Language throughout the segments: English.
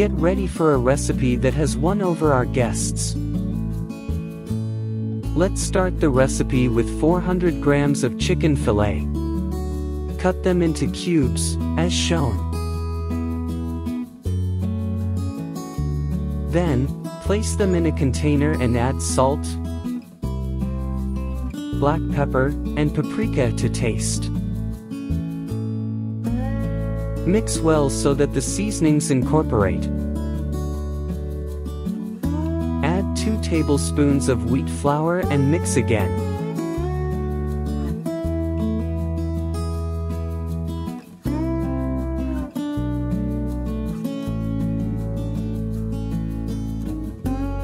Get ready for a recipe that has won over our guests. Let's start the recipe with 400 grams of chicken fillet. Cut them into cubes, as shown. Then, place them in a container and add salt, black pepper, and paprika to taste. Mix well so that the seasonings incorporate. Add 2 tablespoons of wheat flour and mix again.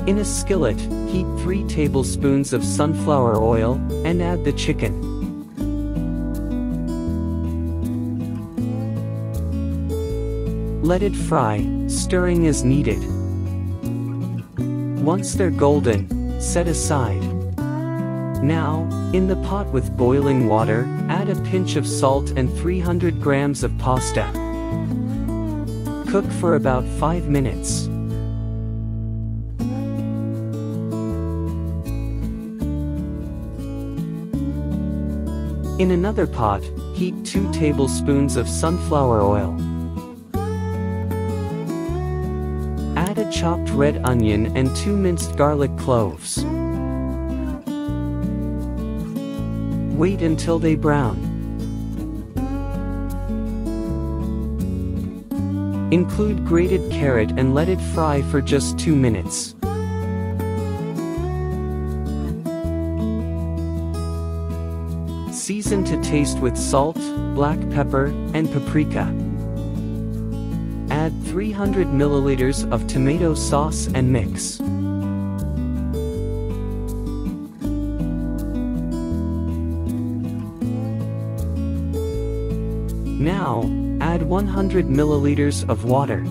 In a skillet, heat 3 tablespoons of sunflower oil, and add the chicken. Let it fry, stirring as needed. Once they're golden, set aside. Now, in the pot with boiling water, add a pinch of salt and 300 grams of pasta. Cook for about 5 minutes. In another pot, heat 2 tablespoons of sunflower oil. Add a chopped red onion and 2 minced garlic cloves. Wait until they brown. Include grated carrot and let it fry for just 2 minutes. Season to taste with salt, black pepper, and paprika. Add 300 milliliters of tomato sauce and mix. Now, add 100 milliliters of water.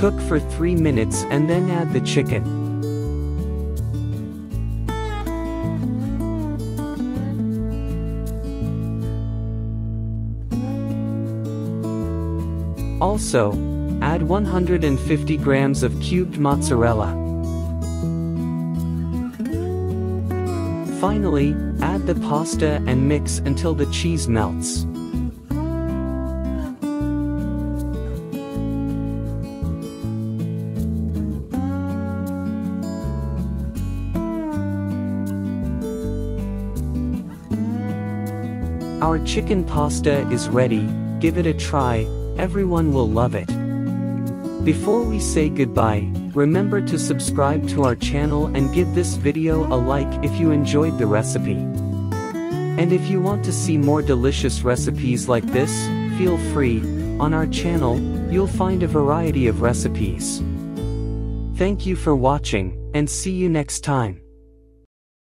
Cook for 3 minutes and then add the chicken. Also, add 150 grams of cubed mozzarella. Finally, add the pasta and mix until the cheese melts. Our chicken pasta is ready, give it a try, Everyone will love it. Before we say goodbye, remember to subscribe to our channel and give this video a like if you enjoyed the recipe. And if you want to see more delicious recipes like this, feel free, on our channel, you'll find a variety of recipes. Thank you for watching, and see you next time.